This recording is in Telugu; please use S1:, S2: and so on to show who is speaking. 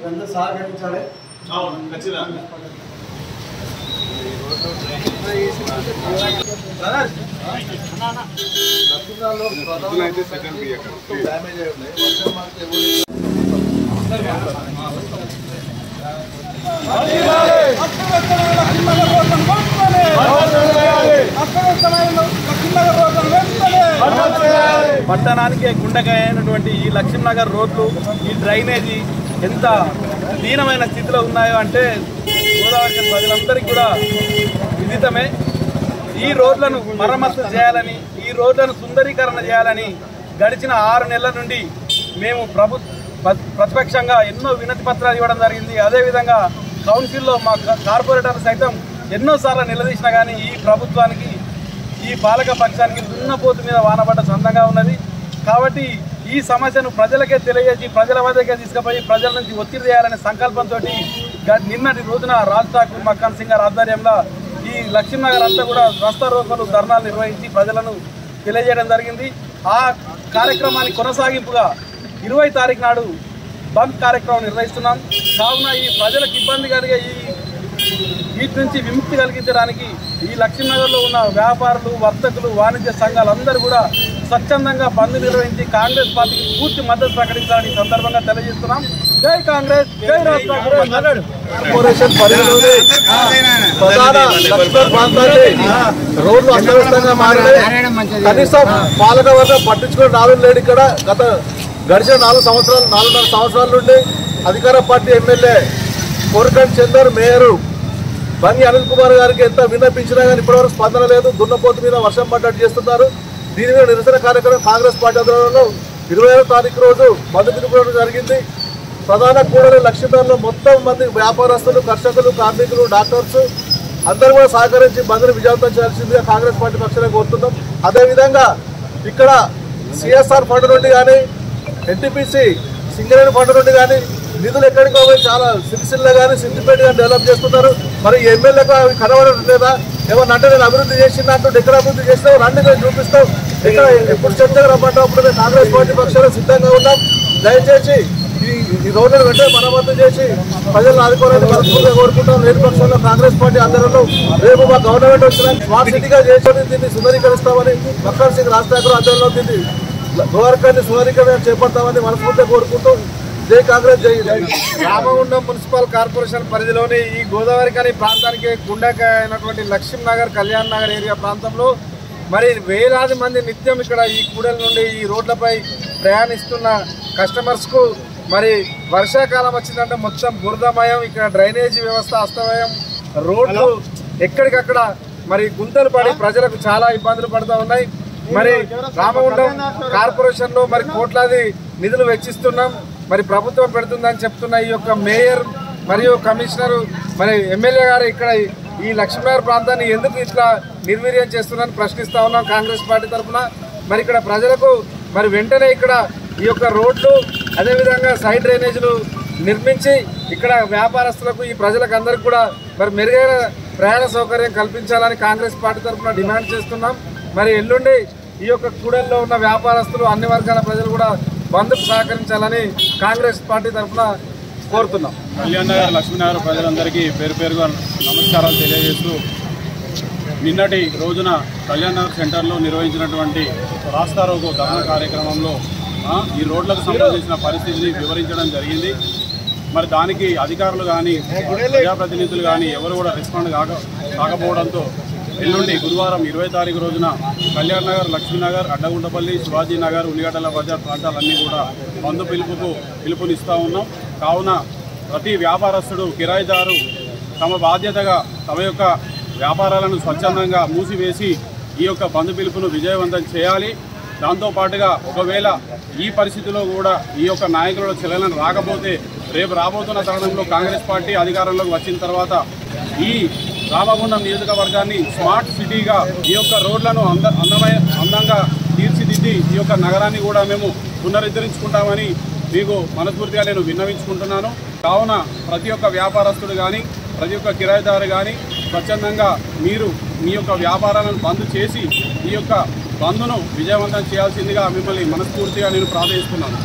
S1: మీరందరూ సహకరించాలి డ్యామేజ్ అయి ఉన్నాయి. వర్షం మాత్రం ఎవరు
S2: పట్టణానికి గుండెకాయ అయినటువంటి ఈ లక్ష్మీనగర్ రోడ్లు ఈ డ్రైనేజీ ఎంత దీనమైన స్థితిలో ఉన్నాయో అంటే గోదావరి ప్రజలందరికీ కూడా విదితమే. ఈ రోడ్లను మరమ్మతు చేయాలని ఈ రోడ్లను సుందరీకరణ చేయాలని గడిచిన ఆరు నెలల నుండి మేము ప్రభు ప్రతిపక్షంగా ఎన్నో వినతి పత్రాలు ఇవ్వడం జరిగింది. అదేవిధంగా కౌన్సిల్లో మా కార్పొరేటర్ సైతం ఎన్నోసార్లు నిలదీసినా కానీ ఈ ప్రభుత్వానికి ఈ పాలక పక్షానికి దున్నపోతు మీద వానబడ్డ సొంతంగా ఉన్నది. కాబట్టి ఈ సమస్యను ప్రజలకే తెలియజేసి ప్రజల వద్దకే తీసుకుపోయి ప్రజల నుంచి ఒత్తిడి చేయాలనే సంకల్పంతో నిన్నటి రోజున రాజ్ ఠాకూర్ మక్కాన్ సింగ్ గారి ఆధ్వర్యంలో ఈ లక్ష్మీనగర్ అంతా కూడా రస్తా రోకోలు ధర్నాలు నిర్వహించి ప్రజలను తెలియజేయడం జరిగింది. ఆ కార్యక్రమాన్ని కొనసాగింపుగా ఇరవై తారీఖు నాడు బంద్ కార్యక్రమం నిర్వహిస్తున్నాం. కావున ఈ ప్రజలకు ఇబ్బంది కలిగే ఈ వీటి నుంచి విముక్తి కలిగించడానికి ఈ లక్ష్మీనగర్లో ఉన్న వ్యాపారులు వర్తకులు వాణిజ్య సంఘాలందరూ కూడా స్వచ్ఛందంగా బంద్ నిర్వహించి కాంగ్రెస్ పార్టీకి పూర్తి మద్దతు ప్రకటించాలని సందర్భంగా తెలియజేస్తున్నాం జై కాంగ్రెస్ జై రాజ్ ఠాకూర్
S1: కార్పొరేషన్ పరిధిలోని ప్రధాన లక్ష్మణ ప్రాంతాన్ని రోడ్లు అస్తవ్యస్తంగా మారినాయి కనీసం పాలక వర్గం పట్టించుకుని నాలుగు లేడు ఇక్కడ గత గడిచిన నాలుగు సంవత్సరాలు నాలుగున్నర సంవత్సరాల నుండి అధికార party MLA Korukanti Chandar mayor Bangi Anil Kumar గారికి ఎంత విన్నపించినా కానీ ఇప్పటివరకు స్పందన లేదు దున్నపోతు మీద వర్షం పడ్డట్టు చేస్తున్నారు దీని మీద నిరసన కార్యక్రమం కాంగ్రెస్ పార్టీ ఆధ్వర్యంలో ఇరవై ఏడో తారీఖు రోజు మద్దతు జరిగింది. ప్రధాన కూడలి లక్ష్మీనగర్లో మొత్తం మంది వ్యాపారస్తులు కర్షకులు కార్మికులు డాక్టర్స్ అందరూ కూడా సహకరించి బంద్ను విజయవంతం చేయాల్సిందిగా కాంగ్రెస్ పార్టీ పక్షాన్ని కోరుతున్నాం. అదేవిధంగా ఇక్కడ సిఎస్ఆర్ ఫండ్ నుండి కానీ ఎన్టీపీసీ సింగరేణి ఫండ్ నుండి కానీ నిధులు ఎక్కడికి పోయి చాలా సిరిసిల్ల కానీ సిద్దిపేట కానీ డెవలప్ చేస్తున్నారు. మరి ఎమ్మెల్యేగా అవి కనబడడం లేదా? ఏమన్నా అంటే నేను అభివృద్ధి చేసినట్టు ఎక్కడ అభివృద్ధి చేస్తావు రండి నేను చూపిస్తాం. ఇక్కడ ఎప్పుడు చర్చకు రమ్మంటాం అప్పుడు మేము కాంగ్రెస్ పార్టీ పక్షాలు సిద్ధంగా ఉన్నాం. దయచేసి ఈ ఈ రోడ్లను వెంటనే మరమ్మతు చేసి ప్రజలను ఆదుకోవాలని మనస్ఫూర్తిగా కోరుకుంటాం. లేని పక్షంలో కాంగ్రెస్ పార్టీ ఆధ్వర్యంలో రేపు మా గవర్నమెంట్ వచ్చిన స్మార్ట్ సిటీగా చేసి దీన్ని సుందరీకరిస్తామని మక్కర్ సింగ్ రాజ్ ఠాకూర్ ఆధ్వర్యంలో దీన్ని గోవర్కాన్ని సుందరీకరణ చేపడతామని మనస్ఫూర్తిగా కోరుకుంటూ జై కాంగ్రెస్ జై
S3: రామగుండం మున్సిపల్ కార్పొరేషన్ పరిధిలోని ఈ గోదావరి కానీ ప్రాంతానికి గుండెక అయినటువంటి లక్ష్మీ నగర్ కళ్యాణ్ నగర్ ఏరియా ప్రాంతంలో మరి వేలాది మంది నిత్యం ఇక్కడ ఈ కూడల నుండి ఈ రోడ్లపై ప్రయాణిస్తున్న కస్టమర్స్కు మరి వర్షాకాలం వచ్చిందంటే మొత్తం బురదమయం ఇక్కడ డ్రైనేజీ వ్యవస్థ అస్తమయం రోడ్లు ఎక్కడికక్కడ మరి గుంతలు పడి ప్రజలకు చాలా ఇబ్బందులు పడుతూ ఉన్నాయి. మరి రామగుండం కార్పొరేషన్లో మరి కోట్లాది నిధులు వెచ్చిస్తున్నాం. మరి ప్రభుత్వం పెడుతుందని చెప్తున్న ఈ యొక్క మేయర్ మరియు కమిషనరు మరి ఎమ్మెల్యే గారు ఇక్కడ ఈ లక్ష్మీనగర్ ప్రాంతాన్ని ఎందుకు ఇట్లా నిర్వీర్యం చేస్తున్నారని ప్రశ్నిస్తా ఉన్నాం కాంగ్రెస్ పార్టీ తరఫున. మరి ఇక్కడ ప్రజలకు మరి వెంటనే ఇక్కడ ఈ యొక్క రోడ్లు అదేవిధంగా సైడ్ డ్రైనేజీలు నిర్మించి ఇక్కడ వ్యాపారస్తులకు ఈ ప్రజలకు అందరికీ కూడా మరి మెరుగైన ప్రయాణ సౌకర్యం కల్పించాలని కాంగ్రెస్ పార్టీ తరఫున డిమాండ్ చేస్తున్నాం. మరి ఎల్లుండి ఈ యొక్క కూడల్లో ఉన్న వ్యాపారస్తులు అన్ని వర్గాల ప్రజలు కూడా బంద్కు సహకరించాలని కాంగ్రెస్ పార్టీ తరఫున కోరుతున్నాం.
S4: కళ్యాణ్ నగర్ లక్ష్మీనగర్ ప్రజలందరికీ పేరు పేరుగా నమస్కారాలు తెలియజేస్తూ నిన్నటి రోజున కళ్యాణ్ నగర్ సెంటర్లో నిర్వహించినటువంటి రాస్తా దహన కార్యక్రమంలో ఈ రోడ్లకు సంబంధించిన పరిస్థితిని వివరించడం జరిగింది. మరి దానికి అధికారులు కానీ ప్రజాప్రతినిధులు కానీ ఎవరు కూడా రెస్పాండ్ కాక కాకపోవడంతో ఎల్లుండి గురువారం ఇరవై తారీఖు రోజున కళ్యాణ్ నగర్ లక్ష్మీనగర్ అడ్డగుంటపల్లి శివాజీ నగర్ ఉల్లిగడ్డల బజార్ ప్రాంతాలన్నీ కూడా బంధు పిలుపుకు పిలుపునిస్తూ ఉన్నాం. కావున ప్రతి వ్యాపారస్తుడు కిరాయిదారు తమ బాధ్యతగా తమ యొక్క వ్యాపారాలను స్వచ్ఛందంగా మూసివేసి ఈ యొక్క బంధు పిలుపును విజయవంతం చేయాలి. దాంతోపాటుగా ఒకవేళ ఈ పరిస్థితిలో కూడా ఈ యొక్క నాయకుల చలనం రాకపోతే రేపు రాబోతున్న తరుణంలో కాంగ్రెస్ పార్టీ అధికారంలోకి వచ్చిన తర్వాత ఈ రామగుండం నియోజకవర్గాన్ని స్మార్ట్ సిటీగా ఈ యొక్క రోడ్లను అంద అందమయ అందంగా తీర్చిదిద్ది ఈ యొక్క నగరాన్ని కూడా మేము పునరుద్ధరించుకుంటామని మీకు మనస్ఫూర్తిగా నేను విన్నవించుకుంటున్నాను. కావున ప్రతి ఒక్క వ్యాపారస్తుడు కానీ ప్రతి ఒక్క కిరాయిదారు కానీ స్వచ్ఛందంగా మీరు మీ యొక్క వ్యాపారాలను బంద్ చేసి ఈ యొక్క బంద్ను విజయవంతం చేయాల్సిందిగా మిమ్మల్ని మనస్ఫూర్తిగా నేను ప్రార్థిస్తున్నాను.